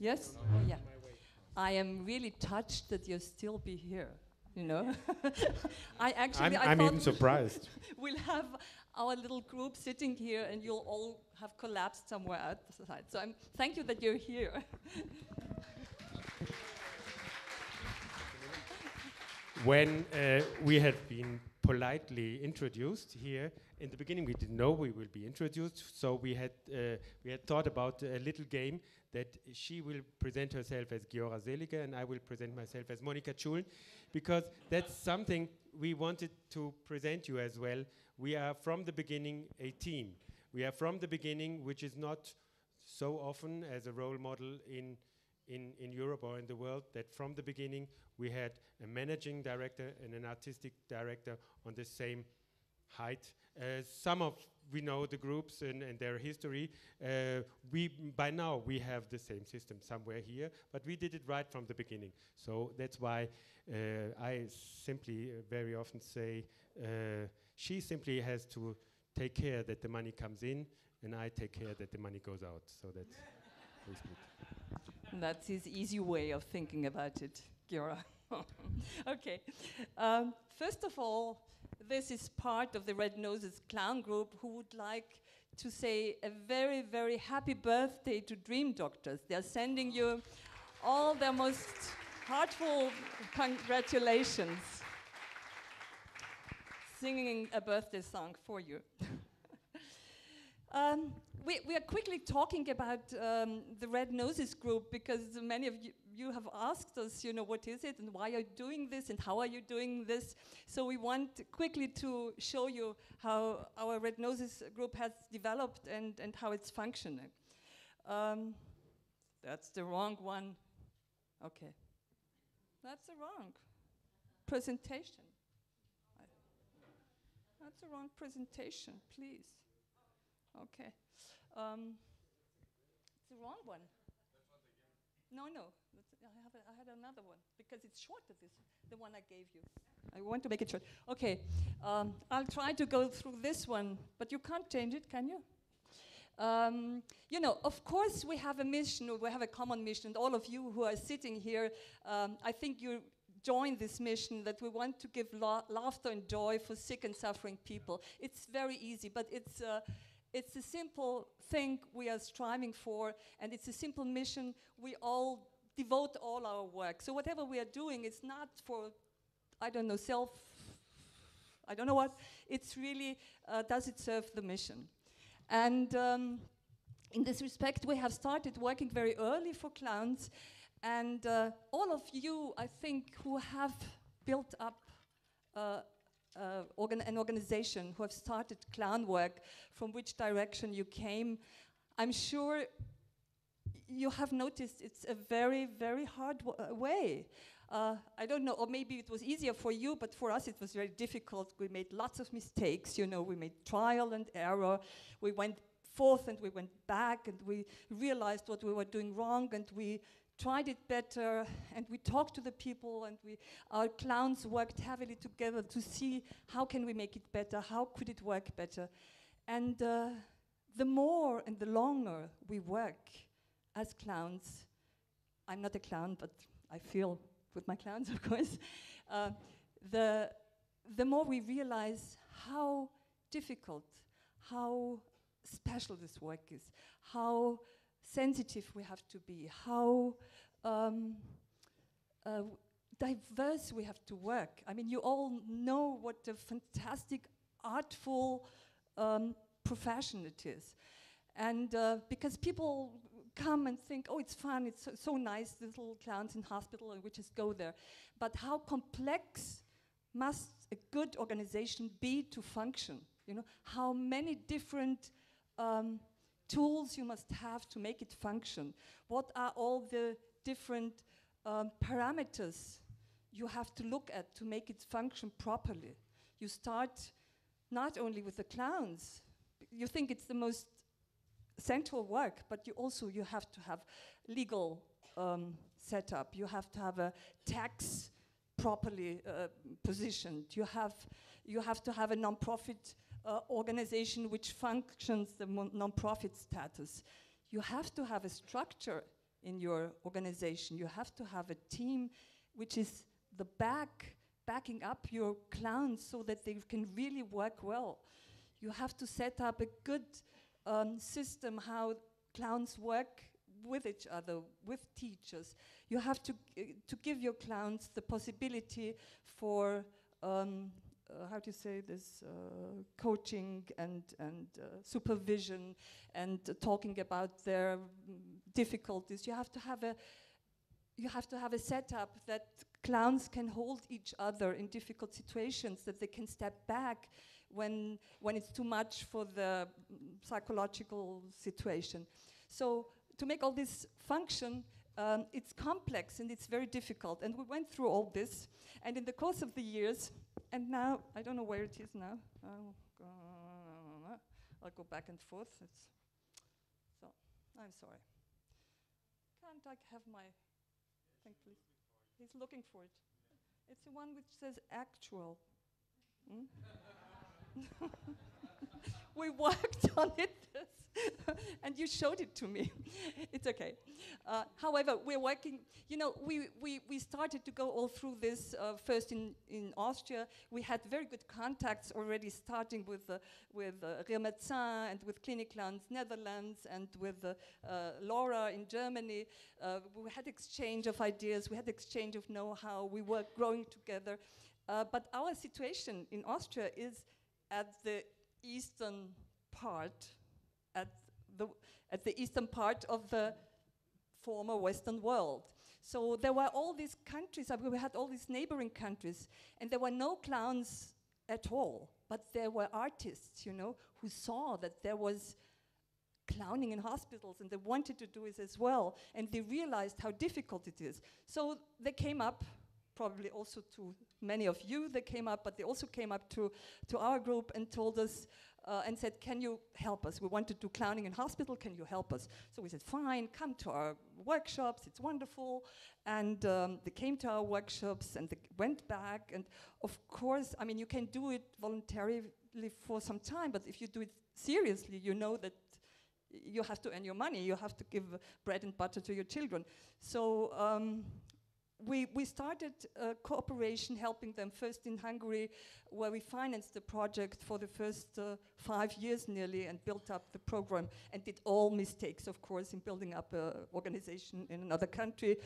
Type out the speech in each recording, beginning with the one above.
Yes? Oh, yeah. I am really touched that you still be here. You know, I actually I'm, I I'm even surprised. we'll have our little group sitting here, and you'll all have collapsed somewhere outside. So I'm thank you that you're here. when uh, we had been politely introduced here in the beginning we didn't know we will be introduced so we had uh, we had thought about a little game that she will present herself as Giora Seeliger and I will present myself as Monica Chul because that's something we wanted to present you as well. We are from the beginning a team. We are from the beginning which is not so often as a role model in in, in Europe or in the world that from the beginning we had a managing director and an artistic director on the same height. Uh, some of we know the groups and, and their history. Uh, we by now we have the same system somewhere here, but we did it right from the beginning. So that's why uh, I simply uh, very often say uh, she simply has to take care that the money comes in, and I take care that the money goes out. So that's basically. That's his easy way of thinking about it, Giora. okay. Um, first of all, this is part of the Red Noses Clown Group who would like to say a very, very happy birthday to Dream Doctors. They're sending you all their most heartfelt congratulations. Singing a birthday song for you. Um, we, we, are quickly talking about um, the Red Noses group because many of you, you, have asked us, you know, what is it and why are you doing this and how are you doing this? So we want quickly to show you how our Red Noses group has developed and, and how it's functioning. Um, that's the wrong one. Okay. That's the wrong presentation. That's the wrong presentation, please. Okay. Um, it's the wrong one. No, no. I, have a, I had another one because it's shorter. This the one I gave you. I want to make it short. Okay. Um, I'll try to go through this one, but you can't change it, can you? Um, you know, of course, we have a mission, we have a common mission. And all of you who are sitting here, um, I think you join this mission that we want to give la laughter and joy for sick and suffering people. It's very easy, but it's uh, it's a simple thing we are striving for, and it's a simple mission we all devote all our work. So whatever we are doing, it's not for, I don't know, self, I don't know what, it's really, uh, does it serve the mission? And um, in this respect, we have started working very early for clowns, and uh, all of you, I think, who have built up uh, uh, organ an organization who have started clown work, from which direction you came, I'm sure you have noticed it's a very, very hard uh, way. Uh, I don't know, or maybe it was easier for you, but for us it was very difficult. We made lots of mistakes, you know, we made trial and error. We went forth and we went back and we realized what we were doing wrong and we tried it better and we talked to the people and we our clowns worked heavily together to see how can we make it better how could it work better. And uh, the more and the longer we work as clowns i'm not a clown but i feel with my clowns of course uh, the the more we realize how difficult how special this work is how sensitive we have to be, how um, uh, diverse we have to work. I mean, you all know what a fantastic, artful um, profession it is. And uh, because people come and think, oh, it's fun, it's so, so nice, these little clowns in hospital, and we just go there. But how complex must a good organization be to function? You know, how many different um, tools you must have to make it function? What are all the different um, parameters you have to look at to make it function properly? You start not only with the clowns, you think it's the most central work, but you also you have to have legal um, setup. You have to have a tax properly uh, positioned. You have you have to have a non-profit uh, organization which functions the non-profit status. You have to have a structure in your organization. You have to have a team which is the back, backing up your clowns so that they can really work well. You have to set up a good um, system how clowns work with each other, with teachers. You have to, uh, to give your clowns the possibility for, um, uh, how to say this, uh, coaching and, and uh, supervision and talking about their difficulties. You have to have a you have to have a setup that clowns can hold each other in difficult situations, that they can step back when, when it's too much for the psychological situation. So to make all this function, um, it's complex and it's very difficult. And we went through all this. And in the course of the years, and now, I don't know where it is now. I'll go, back and forth. It's so, I'm sorry. Can't I have my thing, please? He's looking for it. It's the one which says actual. Hmm? we worked on it, and you showed it to me. it's okay. Uh, however, we're working, you know, we, we, we started to go all through this uh, first in, in Austria. We had very good contacts already starting with, uh, with uh, Médecin and with Clinic Netherlands and with uh, uh, Laura in Germany. Uh, we had exchange of ideas, we had exchange of know-how, we were growing together. but our situation in Austria is at the eastern part, at the, at the eastern part of the former Western world. So there were all these countries, uh, we had all these neighboring countries, and there were no clowns at all, but there were artists, you know, who saw that there was clowning in hospitals and they wanted to do it as well, and they realized how difficult it is. So they came up probably also to many of you that came up, but they also came up to, to our group and told us uh, and said, can you help us? We want to do clowning in hospital, can you help us? So we said, fine, come to our workshops, it's wonderful. And um, they came to our workshops and they went back. And of course, I mean, you can do it voluntarily for some time, but if you do it seriously, you know that you have to earn your money, you have to give bread and butter to your children. So um, we, we started a cooperation helping them first in Hungary, where we financed the project for the first uh, five years nearly and built up the program and did all mistakes, of course, in building up an organization in another country,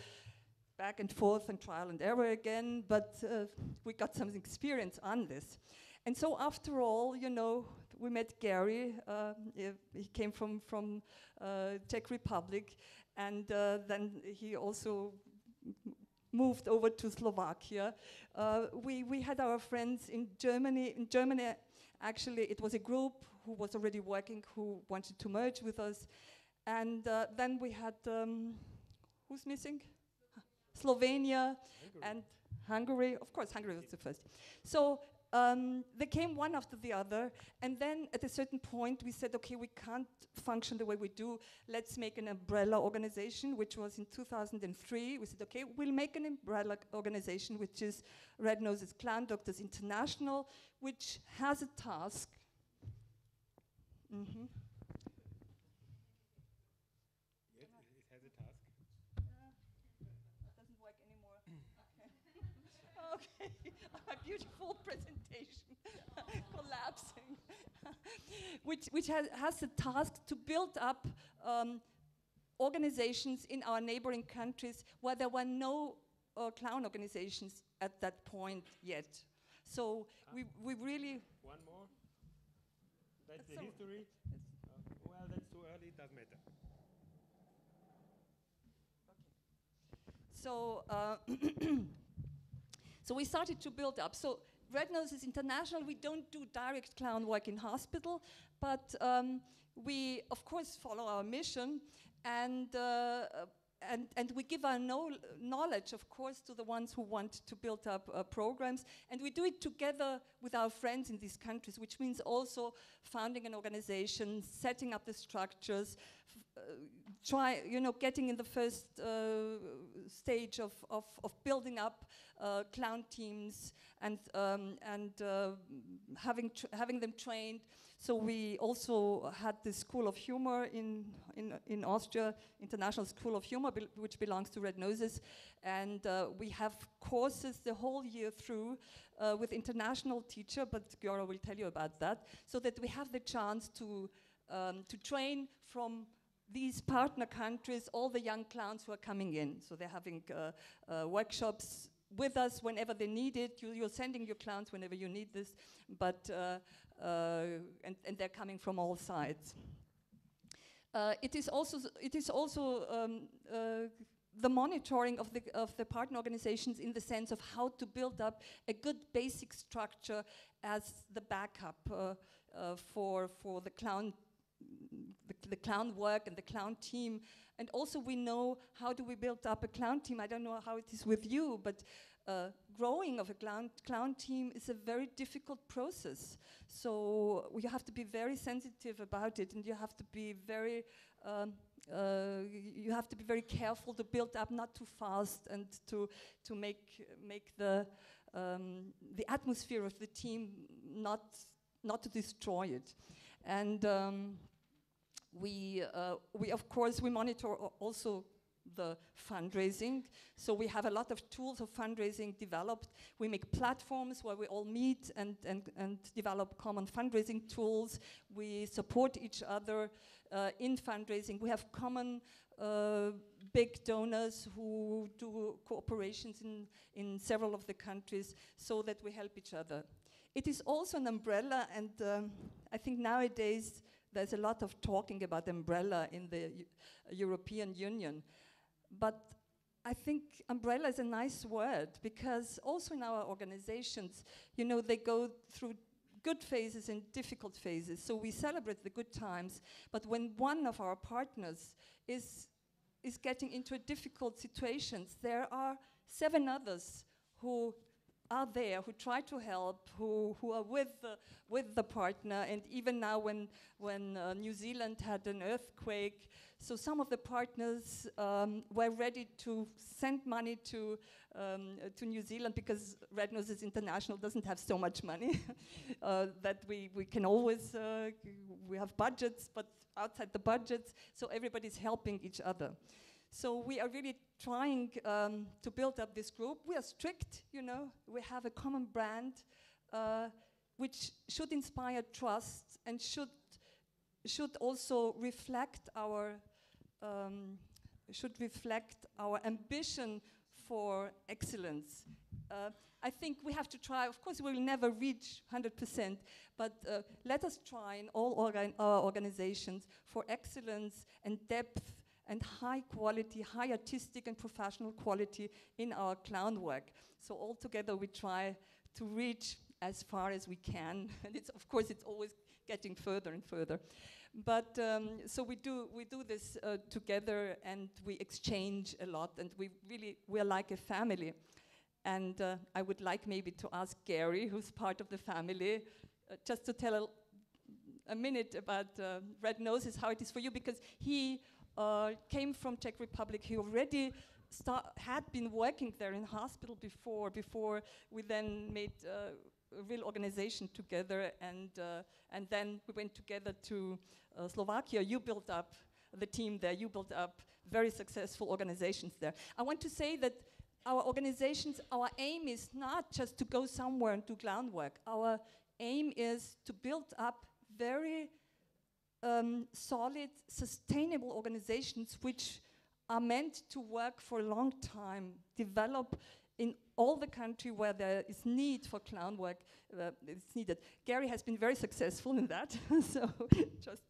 back and forth and trial and error again, but uh, we got some experience on this. And so after all, you know, we met Gary, uh, he came from, from uh, Czech Republic, and uh, then he also moved over to Slovakia. Uh, we, we had our friends in Germany. In Germany, actually, it was a group who was already working who wanted to merge with us. And uh, then we had, um, who's missing? Slovenia Hungary. and Hungary. Of course, Hungary was the first. So um, they came one after the other, and then at a certain point we said, okay, we can't function the way we do. Let's make an umbrella organization, which was in 2003. We said, okay, we'll make an umbrella organization, which is Red Noses Clown Doctors International, which has a task. Mm -hmm. beautiful presentation which, which has, has the task to build up um, organizations in our neighboring countries where there were no uh, clown organizations at that point yet. So ah. we, we really... One more? That's, the history? Uh, well, that's too early, it doesn't matter. Okay. So, uh, So we started to build up. So Red Noses International. We don't do direct clown work in hospital, but um, we, of course, follow our mission and uh, and, and we give our know knowledge, of course, to the ones who want to build up uh, programs. And we do it together with our friends in these countries, which means also founding an organization, setting up the structures, try, you know, getting in the first uh, stage of, of, of, building up uh, clown teams and, um, and uh, having, having them trained. So we also had the School of Humor in, in, in Austria, International School of Humor, be which belongs to Red Noses. And uh, we have courses the whole year through uh, with international teacher, but Giora will tell you about that, so that we have the chance to, um, to train from these partner countries, all the young clowns who are coming in. So they're having uh, uh, workshops with us whenever they need it. You, are sending your clowns whenever you need this, but uh, uh, and, and, they're coming from all sides. Uh, it is also it is also um, uh, the monitoring of the of the partner organizations in the sense of how to build up a good basic structure as the backup for for the clown the, clown work and the clown team. And also we know how do we build up a clown team. I don't know how it is with you, but uh, growing of a clown, clown team is a very difficult process. So you have to be very sensitive about it and you have to be very, um, uh, you have to be very careful to build up not too fast and to, to make, make the, um, the atmosphere of the team not, not to destroy it. And um, we, uh, we, of course, we monitor also the fundraising. So we have a lot of tools of fundraising developed. We make platforms where we all meet and, and, and develop common fundraising tools. We support each other uh, in fundraising. We have common uh, big donors who do cooperations in, in several of the countries so that we help each other. It is also an umbrella, and um, I think nowadays there's a lot of talking about umbrella in the U European Union. But I think umbrella is a nice word because also in our organizations, you know, they go through good phases and difficult phases. So we celebrate the good times, but when one of our partners is is getting into a difficult situations, there are seven others who are there, who try to help, who, who are with the, with the partner. And even now, when, when uh, New Zealand had an earthquake, so some of the partners um, were ready to send money to, um, to New Zealand because Red Noses International doesn't have so much money uh, that we, we can always, uh, we have budgets, but outside the budgets, so everybody's helping each other. So we are really trying um, to build up this group. We are strict, you know. We have a common brand, uh, which should inspire trust and should should also reflect our um, should reflect our ambition for excellence. Uh, I think we have to try. Of course, we will never reach 100%, but uh, let us try in all our organizations for excellence and depth and high quality, high artistic and professional quality in our clown work. So all together we try to reach as far as we can. and it's, of course, it's always getting further and further. But um, so we do, we do this uh, together and we exchange a lot and we really, we're like a family. And uh, I would like maybe to ask Gary, who's part of the family, uh, just to tell a, a minute about uh, Red Noses, how it is for you, because he came from Czech Republic. He already had been working there in hospital before, before we then made uh, a real organization together, and uh, and then we went together to uh, Slovakia. You built up the team there. You built up very successful organizations there. I want to say that our organizations, our aim is not just to go somewhere and do groundwork. Our aim is to build up very um, solid, sustainable organizations which are meant to work for a long time, develop in all the country where there is need for clown work, uh, it's needed. Gary has been very successful in that, so just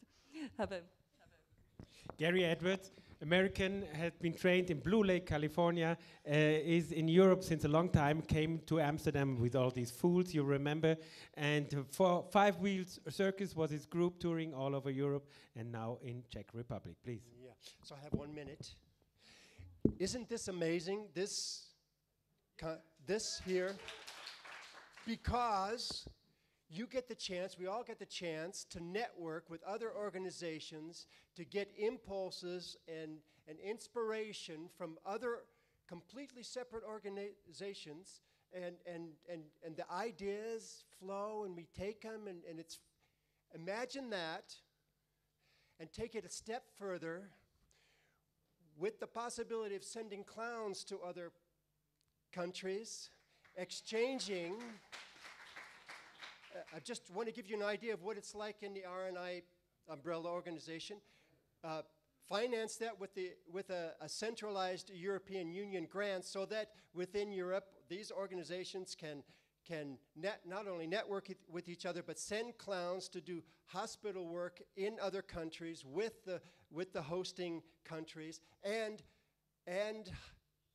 have a, have a Gary Edwards American, had been trained in Blue Lake, California, uh, is in Europe since a long time, came to Amsterdam with all these fools, you remember. And for Five Wheels Circus was his group touring all over Europe and now in Czech Republic. Please. Yeah, so I have one minute. Isn't this amazing? This, this here, because you get the chance, we all get the chance to network with other organizations to get impulses and, and inspiration from other completely separate organizations. And, and, and, and the ideas flow, and we take them, and, and it's imagine that and take it a step further with the possibility of sending clowns to other countries, exchanging. I just want to give you an idea of what it's like in the RNI umbrella organization. Uh, finance that with, the, with a, a, centralized European Union grant so that within Europe, these organizations can, can net, not only network with each other, but send clowns to do hospital work in other countries with the, with the hosting countries. And, and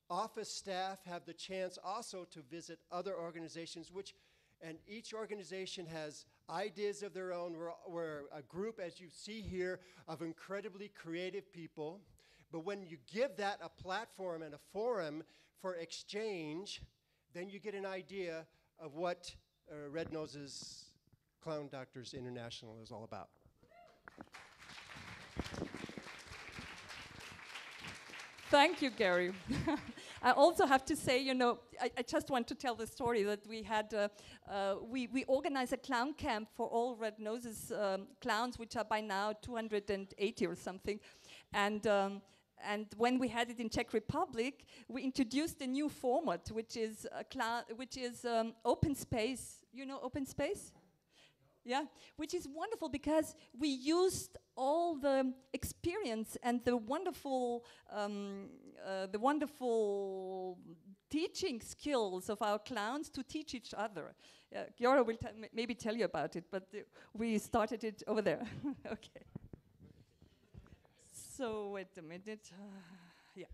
office staff have the chance also to visit other organizations, which and each organization has ideas of their own. We're, we're a group, as you see here, of incredibly creative people. But when you give that a platform and a forum for exchange, then you get an idea of what uh, Red Noses Clown Doctors International is all about. Thank you, Gary. I also have to say, you know, I, I, just want to tell the story that we had, uh, uh, we, we organized a clown camp for all Red Noses um, clowns, which are by now 280 or something. And, um, and when we had it in Czech Republic, we introduced a new format, which is, which is um, open space. You know open space? yeah, which is wonderful because we used all the experience and the wonderful, um, uh, the wonderful teaching skills of our clowns to teach each other. Uh, Giora will maybe tell you about it, but uh, we started it over there. okay. So wait a minute. yeah.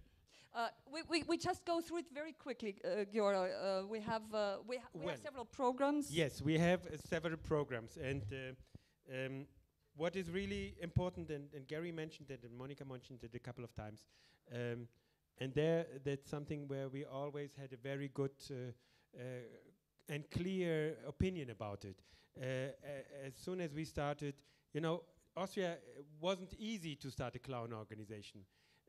Uh, we, we, we just go through it very quickly, uh, Giora. Uh, we have uh, we, ha we well have several programs. Yes, we have uh, several programs, and uh, um, what is really important, and, and, Gary mentioned it, and Monica mentioned it a couple of times, um, and there that's something where we always had a very good and clear opinion about it. as soon as we started, you know, Austria wasn't easy to start a clown organization.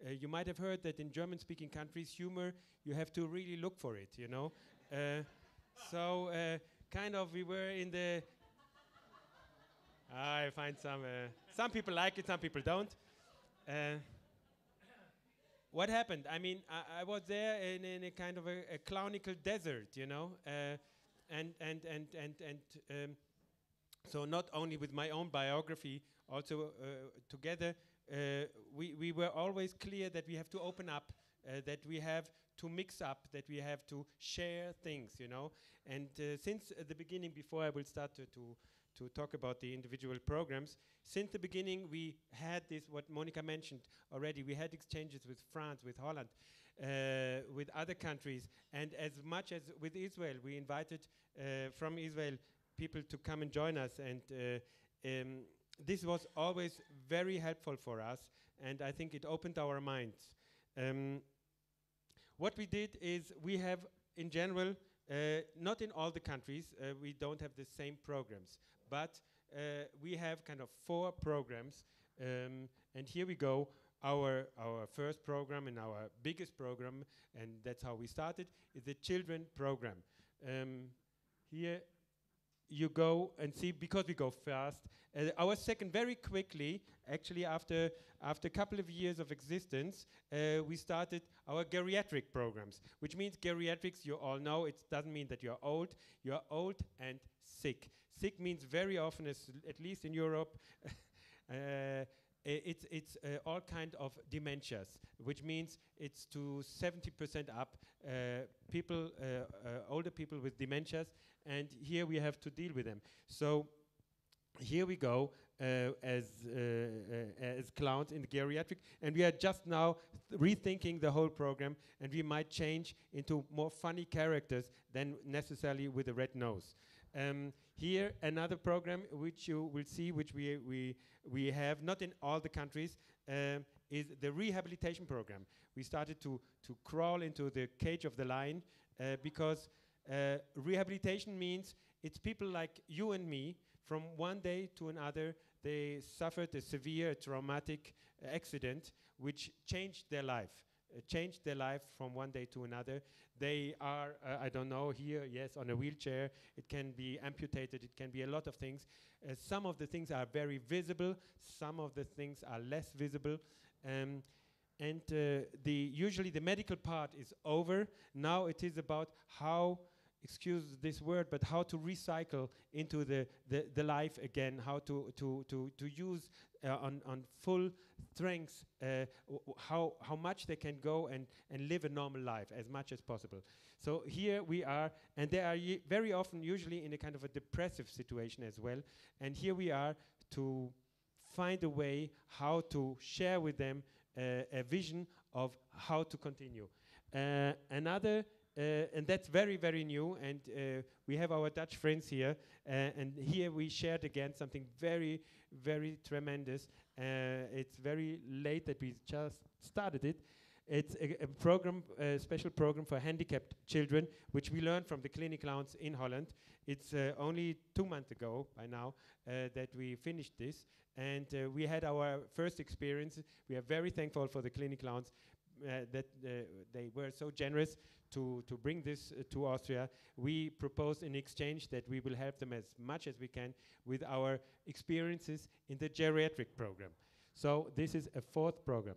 Uh, you might have heard that in German-speaking countries, humor, you have to really look for it, you know? uh, so uh, kind of we were in the... I find some... Uh, some people like it, some people don't. Uh, what happened? I mean, I, I was there in, in, a kind of a, a clownical desert, you know? Uh, and, and, and, and, and um, so not only with my own biography, also together uh, we, we were always clear that we have to open up, uh, that we have to mix up, that we have to share things, you know. And uh, since the beginning, before I will start to, to, to talk about the individual programs, since the beginning we had this, what Monica mentioned already, we had exchanges with France, with Holland, uh, with other countries, and as much as with Israel, we invited uh, from Israel people to come and join us, and uh, um, this was always very helpful for us, and I think it opened our minds. Um, what we did is we have, in general, uh, not in all the countries, uh, we don't have the same programs, but uh, we have kind of four programs, um, and here we go. Our, our first program and our biggest program, and that's how we started, is the children program. Um, here you go and see because we go fast. Uh, our second, very quickly, actually after after a couple of years of existence, uh, we started our geriatric programs, which means geriatrics. You all know it doesn't mean that you're old. You're old and sick. Sick means very often, at least in Europe. uh, it's it's uh, all kind of dementias, which means it's to 70% up uh, people, uh, uh, older people with dementias, and here we have to deal with them. So here we go uh, as as clowns in the geriatric, and we are just now rethinking the whole program, and we might change into more funny characters than necessarily with a red nose. Um, here, another program which you will see, which we, we, we have, not in all the countries, uh, is the rehabilitation program. We started to, to crawl into the cage of the lion uh, because uh, rehabilitation means it's people like you and me. From one day to another, they suffered a severe traumatic accident which changed their life. Uh, changed their life from one day to another. They are, uh, I don't know, here, yes, on a wheelchair. It can be amputated. It can be a lot of things. Uh, some of the things are very visible. Some of the things are less visible. Um, and uh, the usually the medical part is over. Now it is about how excuse this word, but how to recycle into the, the, the life again, how to, to, to, to use uh, on, on full strength uh, how, how much they can go and, and live a normal life as much as possible. So here we are, and they are very often usually in a kind of a depressive situation as well. And here we are to find a way how to share with them uh, a vision of how to continue. Uh, another and that's very, very new. And uh, we have our Dutch friends here. Uh, and here we shared again something very, very tremendous. it's very late that we just started it. It's a, a program, a special program for handicapped children, which we learned from the CliniClowns in Holland. It's uh, only two months ago by now uh, that we finished this, and uh, we had our first experience. We are very thankful for the CliniClowns that they were so generous to, to bring this uh, to Austria, we propose in exchange that we will help them as much as we can with our experiences in the geriatric program. So this is a fourth program.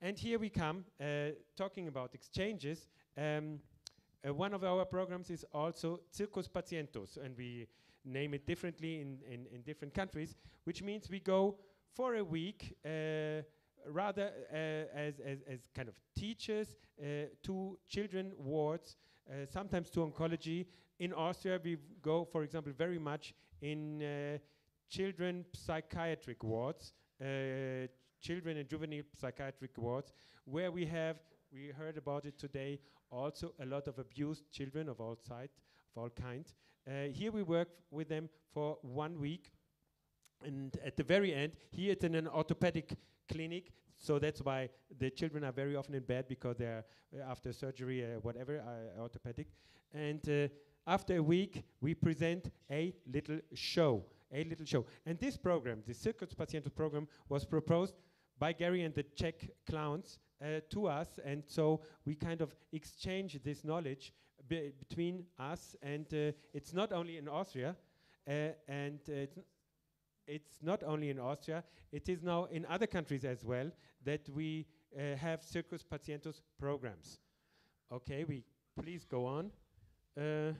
And here we come, uh, talking about exchanges. Um, uh, one of our programs is also Circus Patientus, and we name it differently in, in, in different countries, which means we go for a week uh, rather uh, as, as, as, kind of teachers uh, to children wards, uh, sometimes to oncology. In Austria, we go, for example, very much in children psychiatric wards, children and juvenile psychiatric wards, where we have, we heard about it today, also a lot of abused children of all sides, of all kinds. Uh, here we work with them for one week, and at the very end, here it's in an orthopedic clinic. So that's why the children are very often in bed because they're uh, after surgery, uh, whatever, uh, orthopedic. And uh, after a week, we present a little show, a little show. And this program, the Circus Patientus program, was proposed by Gary and the Czech clowns uh, to us. And so we kind of exchange this knowledge be between us. And uh, it's not only in Austria, and it's not only in Austria, it is now in other countries as well that we uh, have Circus Patientus programs. Okay, we please go on. Uh, okay.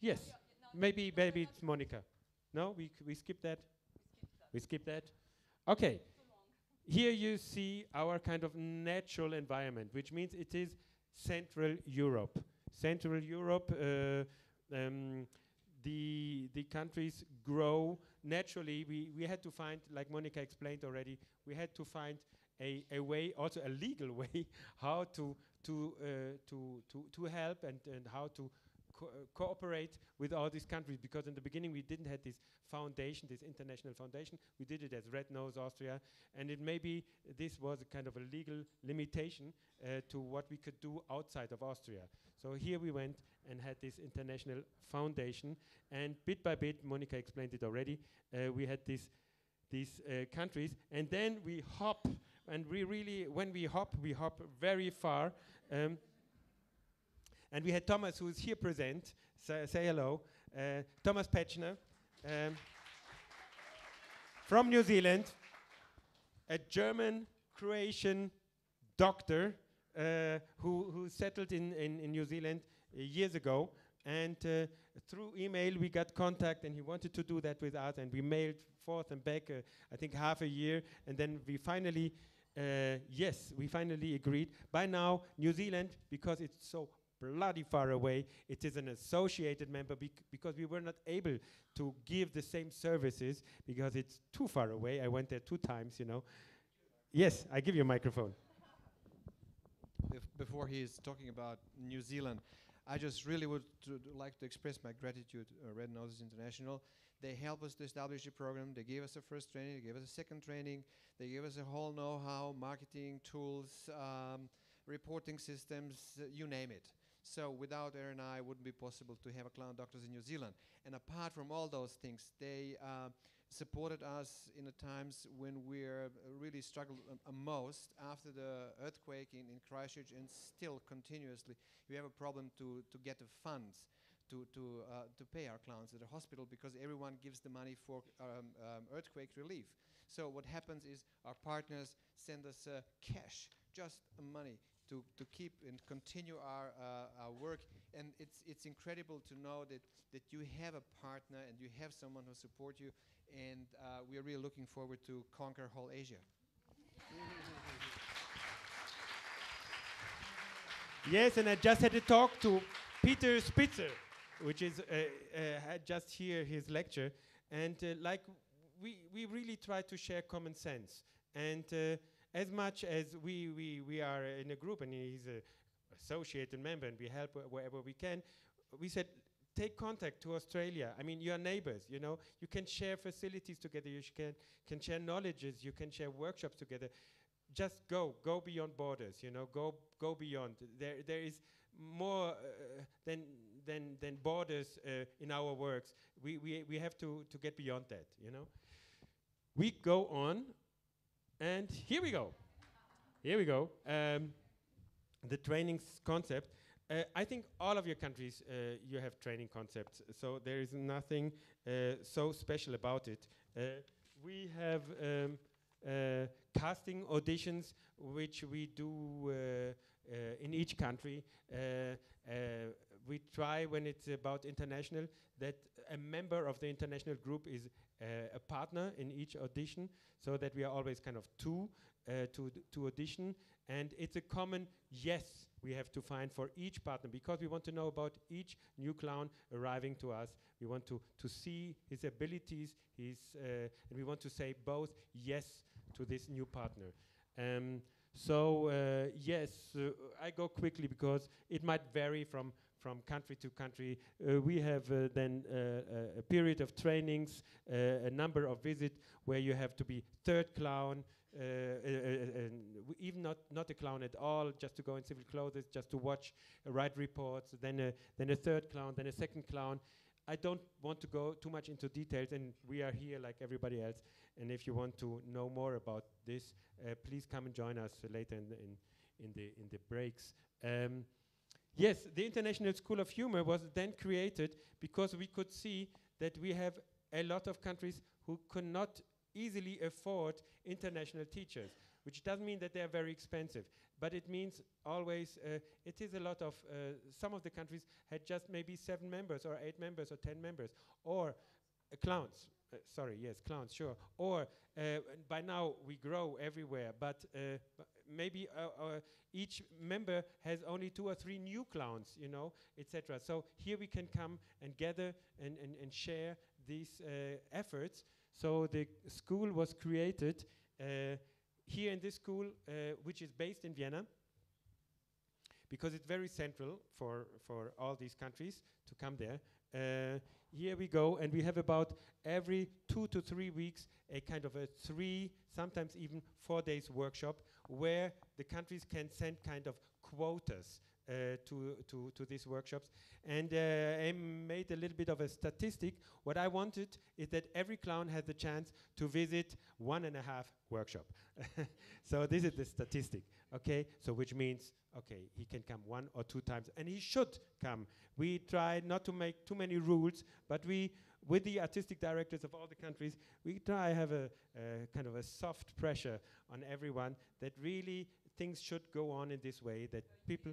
Yes, yeah, maybe maybe it's Monica. No, we we skip that. We skip that. Okay. Here you see our kind of natural environment, which means it is Central Europe. Central Europe. Uh, um, the the countries grow naturally, we, we had to find, like Monica explained already, we had to find a, a way, also a legal way, how to, to, uh, to, to, to help and, and how to co uh, cooperate with all these countries because in the beginning we didn't have this foundation, this international foundation. We did it as Red Nose Austria, and it maybe this was a kind of a legal limitation uh, to what we could do outside of Austria. So here we went and had this international foundation, and bit by bit, Monica explained it already. Uh, we had this these uh, countries, and then we hop, and we really, when we hop, we hop very far. Um, and we had Thomas, who is here present. Say, say hello. Uh, Thomas Petschner um, from New Zealand, a German Croatian doctor uh, who, who settled in, in, in New Zealand years ago. And uh, through email, we got contact, and he wanted to do that with us. And we mailed forth and back, uh, I think, half a year. And then we finally, uh, yes, we finally agreed. By now, New Zealand, because it's so bloody far away. It is an associated member bec because we were not able to give the same services because it's too far away. I went there two times, you know. Yes, I give you a microphone. Bef before he is talking about New Zealand, I just really would to like to express my gratitude to uh, Red Noses International. They helped us to establish the program. They gave us a first training. They gave us a second training. They gave us a whole know-how, marketing tools, um, reporting systems, uh, you name it. So without RNI, it wouldn't be possible to have a clown doctors in New Zealand. And apart from all those things, they uh, supported us in the times when we're really struggled um, uh, most after the earthquake in, in Christchurch and still continuously we have a problem to, to get the funds to, to, uh, to pay our clowns at the hospital because everyone gives the money for um, um, earthquake relief. So what happens is our partners send us uh, cash, just uh, money, to, to keep and continue our, uh, our work. And it's, it's incredible to know that, that you have a partner and you have someone who supports you. And uh, we are really looking forward to conquer whole Asia. Yes, and I just had a talk to Peter Spitzer, which is uh, uh, just here his lecture, and uh, like we we really try to share common sense, and uh, as much as we we we are in a group, and he's a associated member, and we help wherever we can, we said. Take contact to Australia. I mean, you are neighbors. You know, you can share facilities together. You can can share knowledges. You can share workshops together just go go beyond borders you know go go beyond there there is more uh, than than than borders uh, in our works we, we we have to to get beyond that you know we go on and here we go here we go um, the training concept uh, I think all of your countries uh, you have training concepts so there is nothing uh, so special about it uh, we have um, uh, casting auditions, which we do in each country. We try when it's about international that a member of the international group is a partner in each audition, so that we are always kind of two to to audition, and it's a common yes we have to find for each partner because we want to know about each new clown arriving to us. We want to to see his abilities, his, and we want to say both yes to this new partner. Um, so uh, yes, uh, I go quickly because it might vary from from country to country. Uh, we have uh, then uh, a period of trainings, uh, a number of visits where you have to be third clown, even not not a clown at all, just to go in civil clothes, just to watch, write reports, then a then a third clown, then a second clown. I don't want to go too much into details, and we are here like everybody else. And if you want to know more about this, uh, please come and join us uh, later in the, in, in, the, in the breaks. Um, yes, the International School of Humor was then created because we could see that we have a lot of countries who could not easily afford international teachers, which doesn't mean that they are very expensive, but it means always uh, it is a lot of, uh, some of the countries had just maybe seven members or eight members or ten members, or uh, clowns, uh, sorry, yes, clowns, sure. Or uh, by now we grow everywhere, but uh, maybe each member has only two or three new clowns, you know, etc. So here we can come and gather and, and, and share these efforts. So the school was created here in this school, which is based in Vienna because it's very central for, for all these countries to come there. Uh, here we go, and we have about every two to three weeks a kind of a three, sometimes even four days workshop where the countries can send kind of quotas uh, to, to, to these workshops. And uh, I made a little bit of a statistic. What I wanted is that every clown has the chance to visit one and a half workshop. so this is the statistic, okay? So which means, okay, he can come one or two times, and he should come. We try not to make too many rules, but we, with the artistic directors of all the countries, we try have a kind of a soft pressure on everyone that really things should go on in this way, that people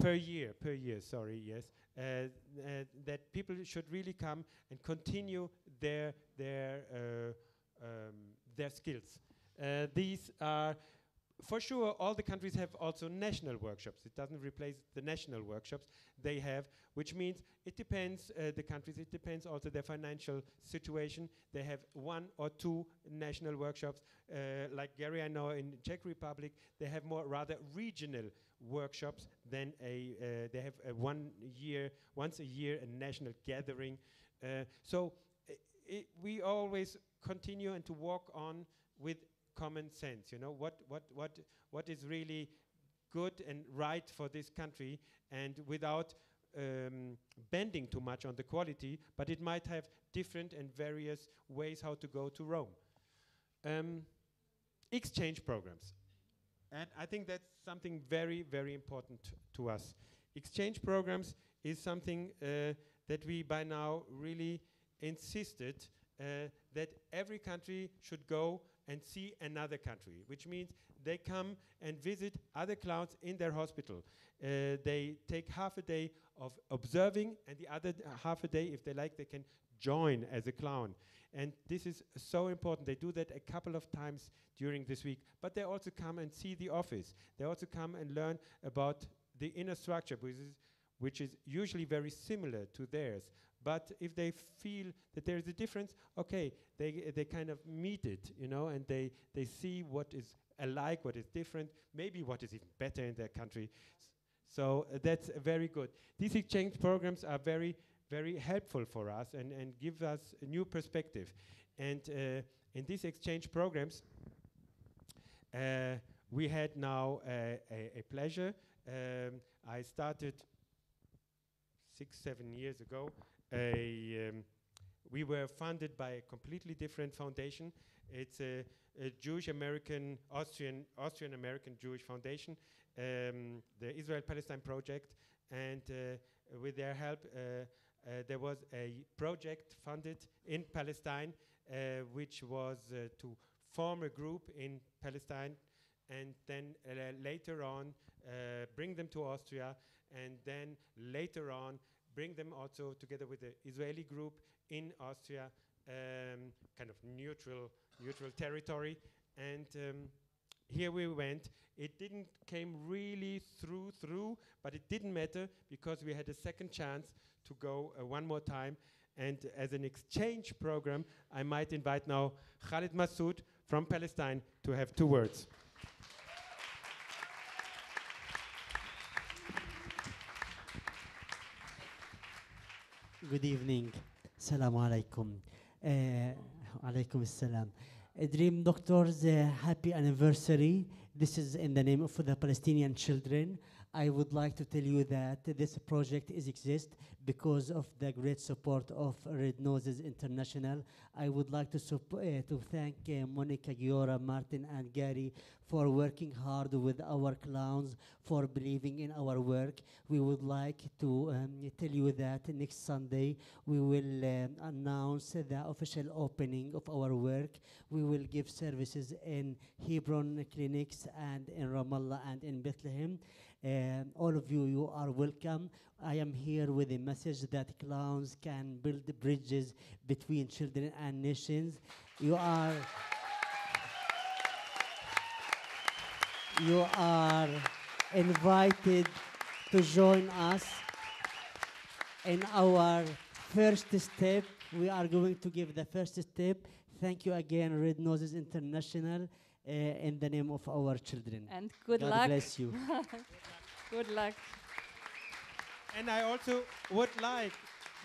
per year, per year, sorry, yes, uh, uh, that people should really come and continue their their uh, um, their skills. Uh, these are for sure, all the countries have also national workshops. It doesn't replace the national workshops they have, which means it depends, uh, the countries, it depends also their financial situation. They have one or two national workshops. Uh, like Gary, I know in Czech Republic, they have more rather regional workshops then a, uh, they have a one year, once a year, a national gathering. Uh, so we always continue and to walk on with common sense. You know what what what what is really good and right for this country and without um, bending too much on the quality, but it might have different and various ways how to go to Rome. Um, exchange programs. And I think that's something very, very important to us. Exchange programs is something uh, that we by now really insisted uh, that every country should go and see another country, which means they come and visit other clowns in their hospital. Uh, they take half a day of observing, and the other half a day, if they like, they can join as a clown. And this is so important. They do that a couple of times during this week. But they also come and see the office. They also come and learn about the inner structure, which is, which is usually very similar to theirs. But if they feel that there is a difference, okay, they, they kind of meet it, you know, and they, they see what is alike, what is different, maybe what is even better in their country. So uh, that's very good. These exchange programs are very, very helpful for us and, and give us a new perspective. And uh, in these exchange programs, uh, we had now a, a pleasure. Um, I started six, seven years ago. Um, we were funded by a completely different foundation. It's a, a Jewish American, Austrian, Austrian American Jewish Foundation, um, the Israel Palestine Project, and uh, with their help, uh, uh, there was a project funded in Palestine, uh, which was uh, to form a group in Palestine and then uh, later on bring them to Austria and then later on bring them also together with the Israeli group in Austria, um, kind of neutral, neutral territory. And um, here we went. It didn't came really through, through, but it didn't matter because we had a second chance to go uh, one more time. And as an exchange program, I might invite now Khalid Massoud from Palestine to have two words. Good evening. Assalamu alaikum. Uh, alaikum assalam. Dream Doctors, uh, happy anniversary. This is in the name of the Palestinian children. I would like to tell you that this project is exist because of the great support of Red Noses International. I would like to, uh, to thank uh, Monica Giora, Martin, and Gary for working hard with our clowns, for believing in our work. We would like to um, tell you that next Sunday we will um, announce the official opening of our work. We will give services in Hebron clinics and in Ramallah and in Bethlehem. Um, all of you, you are welcome. I am here with a message that clowns can build bridges between children and nations. You are you are invited to join us in our first step. We are going to give the first step. Thank you again, Red Noses International, uh, in the name of our children. And good God luck. bless you. good luck. And I also would like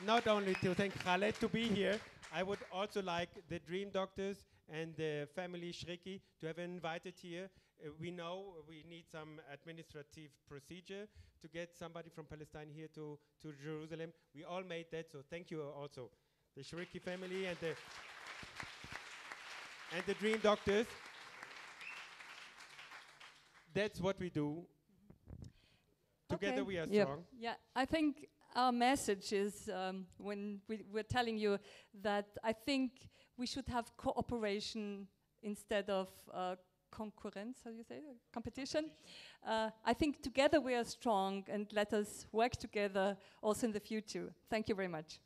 not only to thank Khaled to be here, I would also like the Dream Doctors and the family Shriki to have invited here. Uh, we know we need some administrative procedure to get somebody from Palestine here to, to Jerusalem. We all made that, so thank you also. The Shriki family and the, and the Dream Doctors. That's what we do. Together Okay. we are Yeah. strong. Yeah, I think our message is um, when we, we're telling you that I think we should have cooperation instead of uh, concurrence, how do you say, it? competition. Uh, I think together we are strong and let us work together also in the future. Thank you very much.